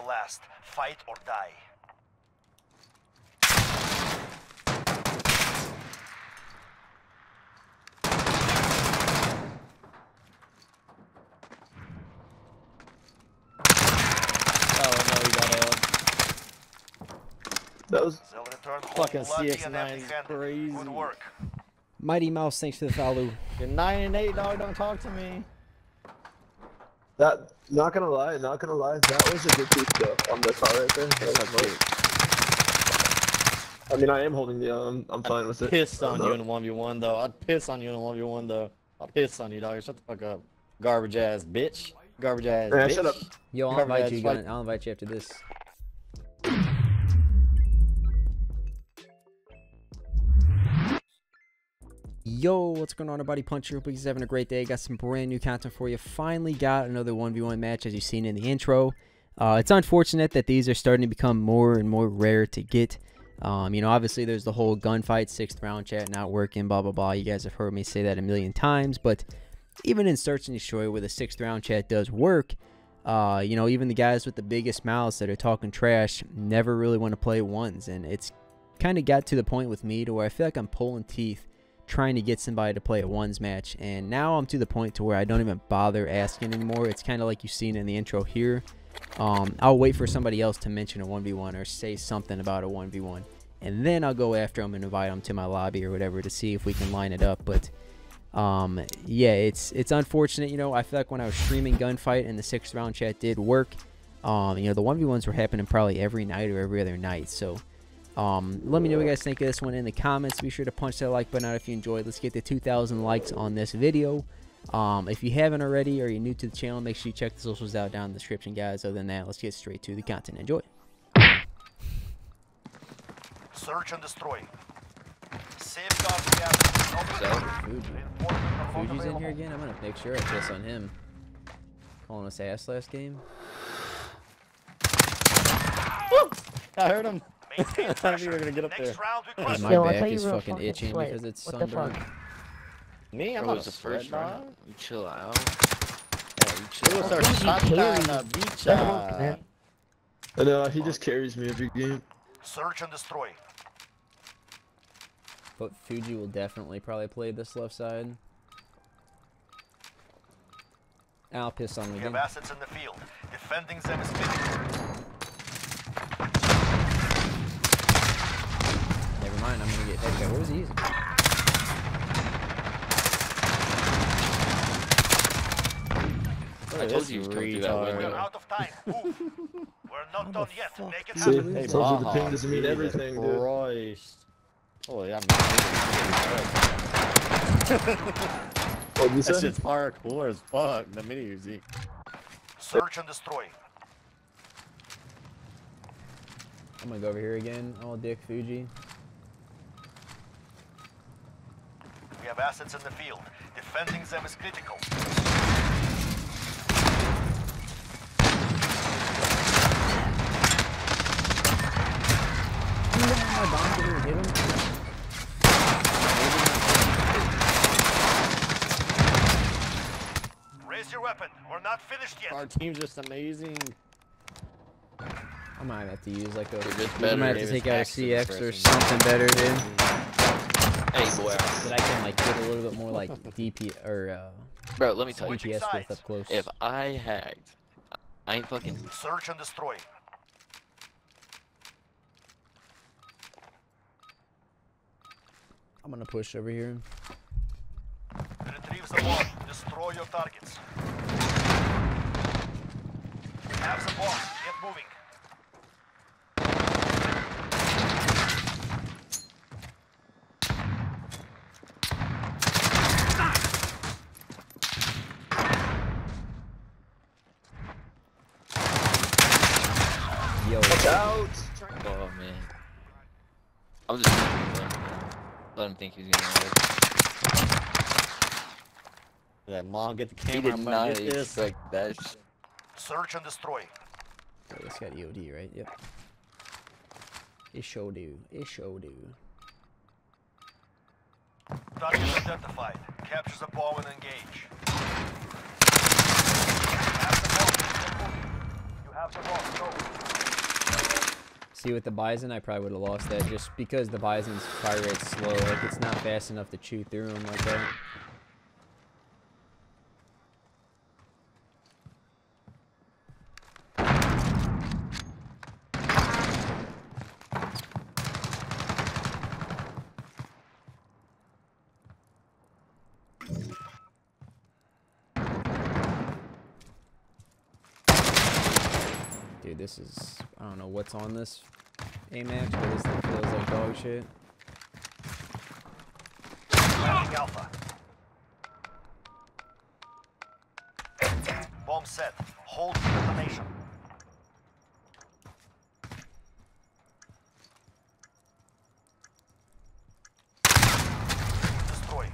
the last. Fight or die. Oh no, he got out. That was They'll return home Fucking bloody and CX9 is empty-handed. crazy. Good work. Mighty Mouse, thanks for the follow. You're nine and eight, dog. Don't talk to me. That. Not gonna lie, not gonna lie. That was a good piece though on the car right there. That was nice. I mean, I am holding the. Um, I'm fine with it. Pissed I on don't you know. in one v one though. I'd piss on you in one v one though. I'll piss on you, dog. Shut the fuck up. Garbage ass bitch. Garbage ass Man, bitch. shut up. Yo, I'll Cover invite you. spike. Gun. I'll invite you after this. Yo, what's going on, everybody? Punch here. Hope you guys having a great day. Got some brand new content for you. Finally got another 1v1 match, as you've seen in the intro. Uh, it's unfortunate that these are starting to become more and more rare to get. Um, you know, obviously, there's the whole gunfight, sixth round chat not working, blah, blah, blah. You guys have heard me say that a million times, but even in Search and Destroy, where the sixth round chat does work, uh, you know, even the guys with the biggest mouths that are talking trash never really want to play ones. And it's kind of got to the point with me to where I feel like I'm pulling teeth trying to get somebody to play a ones match. And now I'm to the point to where I don't even bother asking anymore. It's kind of like you've seen in the intro here. Um, I'll wait for somebody else to mention a 1v1 or say something about a 1v1. And then I'll go after them and invite them to my lobby or whatever to see if we can line it up. But um, yeah, it's it's unfortunate. You know, I feel like when I was streaming gunfight and the sixth round chat did work, um, you know, the 1v1s were happening probably every night or every other night. So um, let me know what you guys think of this one in the comments. Be sure to punch that like button out if you enjoyed. Let's get to 2,000 likes on this video. Um, if you haven't already or you're new to the channel, make sure you check the socials out down in the description, guys. Other than that, let's get straight to the content. Enjoy. Search and destroy. Safeguard the assets. So, injured. Fuji. Reinforcements are Fuji's in here again. I'm gonna make sure I piss on him. Calling us ass last game. I heard him. Maintain I thought you were gonna get up there. Round Dude, my Yo, back is fucking fucking itching sweat. because it's What the sunburned. fuck? Me? I'm Bro, not the first sweat, round. You chill out. Yeah, you It chill was out. our Fuji shot carried. on the beach. Good work, uh, man. I know he just carries me every game. Search and destroy. But Fuji will definitely probably play this left side. I'll piss on him We have assets in the field. Defending them is critical. Never mind, I'm gonna get headshot. What was he using? Look I told this you he was through that retard. We're out of time. Move. We're not done yet. Make it See, happen. Hey, told you the ping doesn't mean Jesus everything, dude. Christ. Oh, yeah, What you That say? shit's hardcore as fuck. The mini Uzi. Search and destroy. I'm gonna go over here again. Oh, Dick Fuji. Have assets in the field. Defending them is critical. My bomb didn't even hit him. Raise your weapon. We're not finished yet. Our team's just amazing. I might have to use like a. You're just I better. might have to take out a CX or something better, dude. Hey, boy. That I can like get a little bit more like DP or uh, Bro, let me tell you. DPS with up close. If I hacked, I ain't fucking. Search and destroy. I'm gonna push over here. Retrieve the bomb. Destroy your targets. Have the bomb. Get moving. Yo, Out. Oh man. I'm just gonna let him, let him think he's gonna win. That mom, get the He camera. did I'm gonna not get this. expect that. sh- Search and destroy. oh, this got EOD, right? Yep. It sure do. It sure do. Target identified. Capture the bomb and engage. Have the bomb. You have the bomb. Go. See, with the Bison, I probably would have lost that just because the Bison's fire rate's slow. Like, it's not fast enough to chew through them like that. Dude, this is... I don't know what's on this AMAX, but this thing feels like dog shit. Alpha. Bomb set. Hold for detonation. Destroy.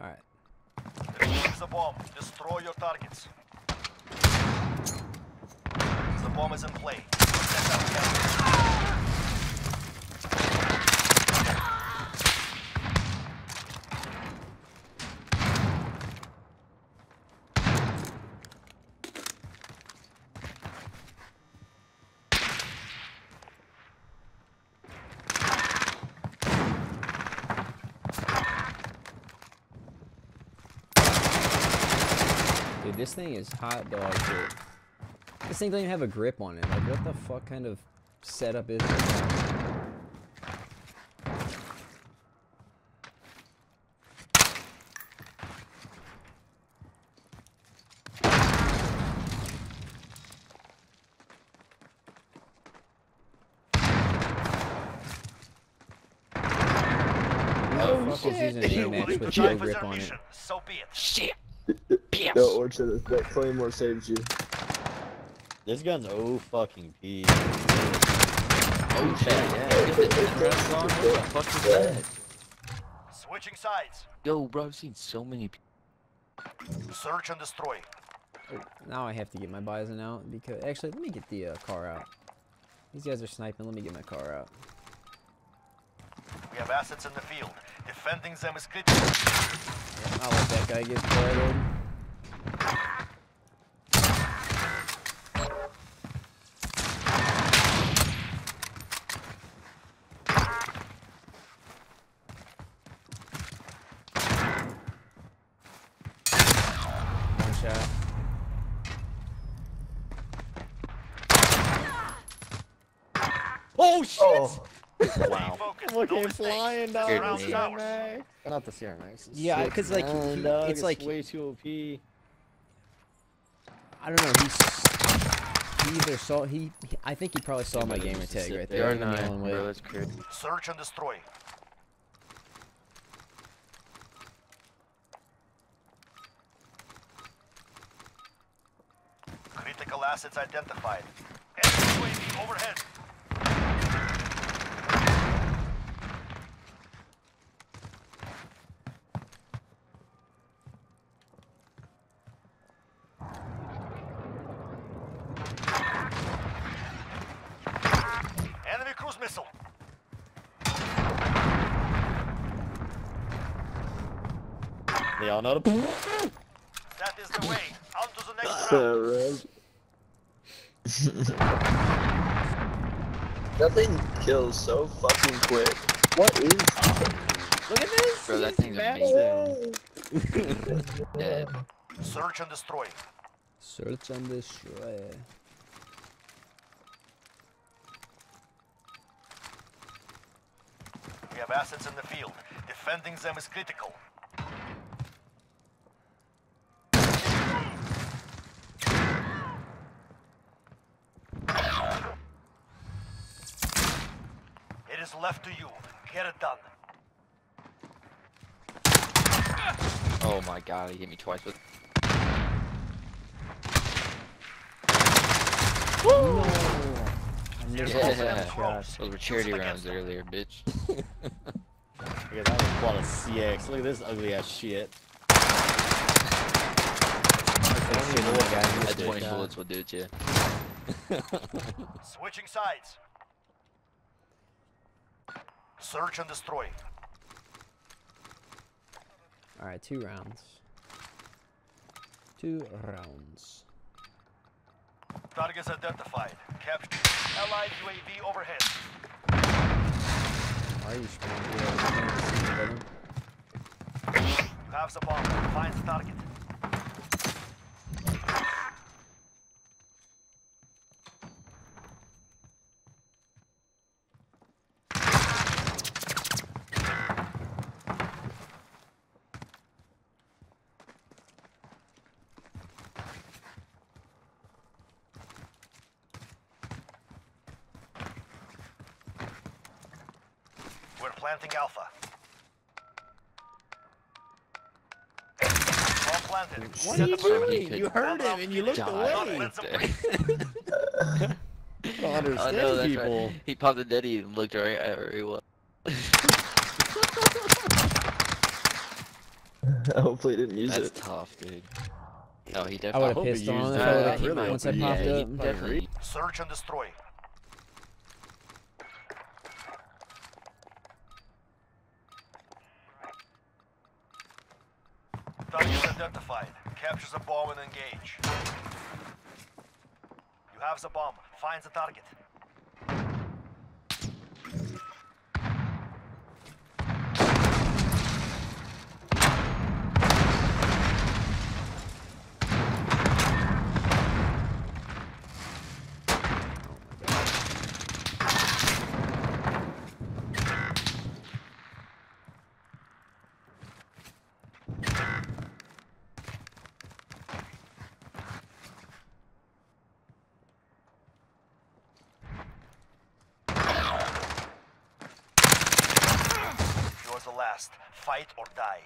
Alright. Use the bomb. Destroy your targets. The bomb is in play. Dude, this thing is hot dog shit. This thing doesn't even have a grip on it. Like, what the fuck kind of setup is this? Oh, Who the fuck is using an You AMAX believe with no grip on it? So be it. Shit. No, Orchard, that Claymore saves you. This gun's oh fucking p. Oh shit, yeah. Get the ten rounds on. What the fuck is that? Switching sides. Yo, bro, I've seen so many. pe- Search and destroy. Oh, now I have to get my bison out because actually let me get the uh, Kar out. These guys are sniping. Let me get my Kar out. We have assets in the field. Defending them is critical. I'll let that guy get started. One shot. Oh shit! Oh, Wow. Focus. What No flying dog? Scared Round's me. ours. CRMAX. Not the CRMAX. it's Yeah, six 'cause, like, round, he- it's like- way too OP. I don't know. He's he either saw he. he- I think he probably saw my might have gamer tag right there. there. Or in the not, way. bro, that's crazy. Search and destroy. Critical assets identified. Enemy UAV overhead. They all know the. That is the way. On to the next yeah, round. right. Nothing kills so fucking quick. What is Look at this. Bro, that thing's bashing. Dead. Search and destroy. Search and destroy. We have assets in the field. Defending them is critical. Left to you. Get it done. Oh my god, he hit me twice with. No. Yeah. Those were charity rounds earlier, bitch. Look at that was quite a CX. Look at this ugly ass shit. That 20 bullets will do it to you. Switching sides. Search and destroy. All right, two rounds. two rounds. Targets identified. Capture. Allied UAV overhead. Why are you spawning? Have the bomb. Find the target. We're planting Alpha. All planted. What are you doing? You heard him and you looked Die. away. Let them there. breathe. I don't I understand know that's people. right. He popped the daddy and looked right at where he was. Hopefully, he didn't use That's it. That's tough, dude. Oh, he I definitely. would have hope he pissed on used if. I Uh, would've- he might once I popped yeah, up. he definitely. Search and destroy. Target identified. Capture the bomb and engage. You have the bomb. Find the target. You're the last. Fight or die.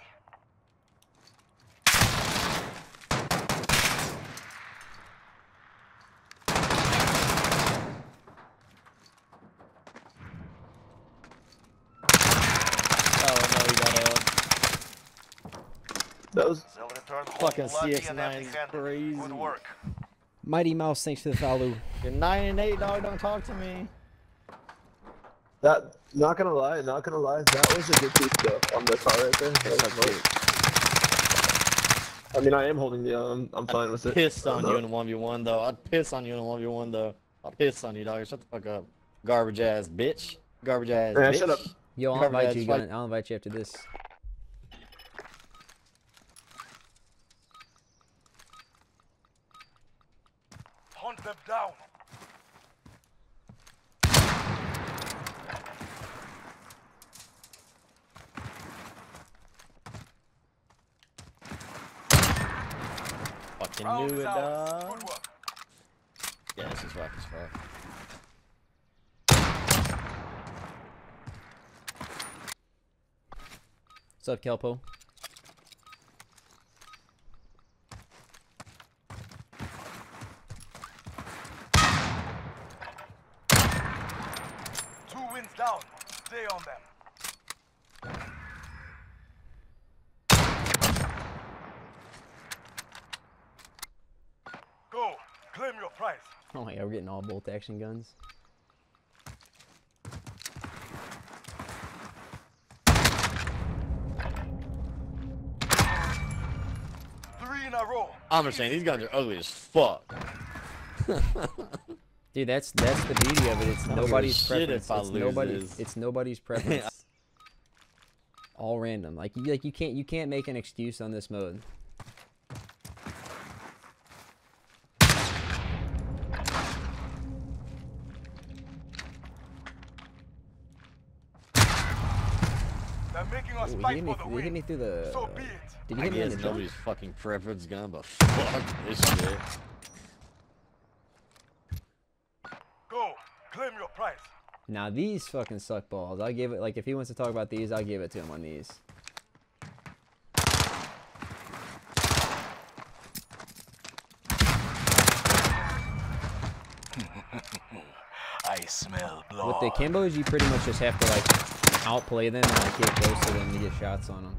Oh no, he got a That was They'll return home fucking lucky and CX9 is crazy. Mighty Mouse, thanks for the follow. You're nine and eight, dog. Don't talk to me. That. Not gonna lie, not gonna lie. That was a good piece though on the car right there. That was nice. I mean, I am holding the. Um, I'm fine with it. Pissed on you in one v one though. I'd piss on you in one v one though. I'd piss on you, dog. Shut the fuck up, garbage ass bitch. Garbage ass Man, bitch. shut up. Yo, I'll Cover invite you. spike. Gun. I'll invite you after this. Hunt them down. Fucking oh, knew it, dog. Yeah, this is rock as fuck. What's up, Kelpo? Two wins down. Stay on them. Go. Claim your prize. Oh my god, we're getting all bolt action guns. Three in a row. I'm just saying these guns are ugly as fuck. Dude, that's that's the beauty of it. It's don't give a nobody's shit preference. if I It's lose nobody. this. It's nobody's preference. All random. Like you like you can't you can't make an excuse on this mode. They're making us Ooh, he hit me. He hit me through the. So uh, be it. Did he I hit me in guess the jump? nobody's fucking preference gun, but fuck this shit. Go. Claim your prize. Now these fucking suck balls. I give it like if he wants to talk about these, I'll give it to him on these. I smell blood. With the Kimbos, you pretty much just have to like outplay them and get close to them to get shots on them.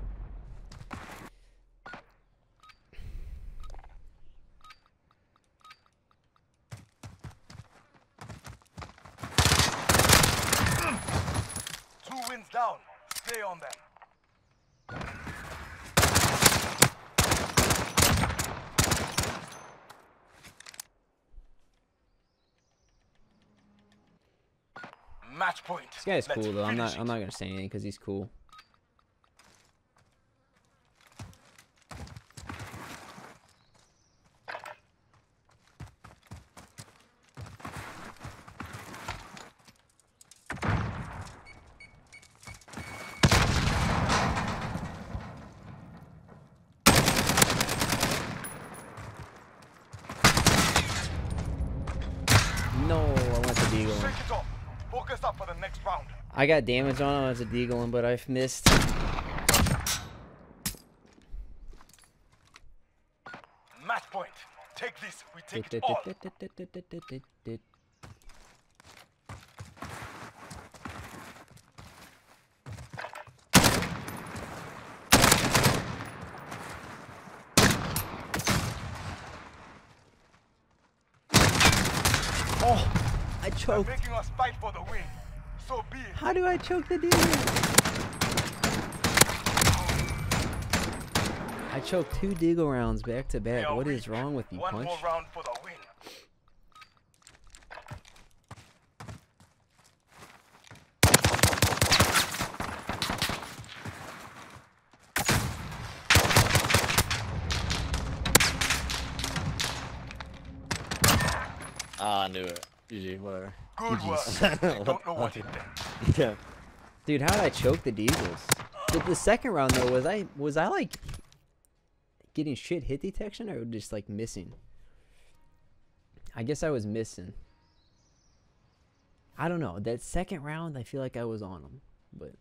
Two wins down. Stay on them. Match point. This guy's cool though. I'm not. I'm not gonna say anything because he's cool. No, I went to Deagle. Shake it off. Focus up for the next round. I got damage on him as a Deagle, but I've missed. Match point. Take this. We take it all. Oh, I They're choked. making us fight for the win. So be it. How do I choke the Deagle? I choked two Deagle rounds back to back. What is wrong with you, One Punch? more round for the win. Ah, I knew it. GG, whatever. Good work. GG's. They don't know what it did. Yeah. Dude, how did I choke the Deagles? The second round though, was I was I like getting shit hit detection or just like missing? I guess I was missing. I don't know. That second round, I feel like I was on them, but.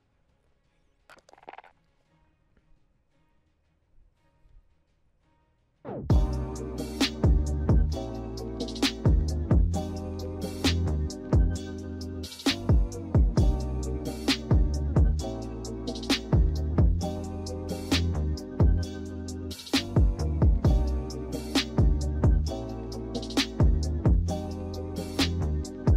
Oh.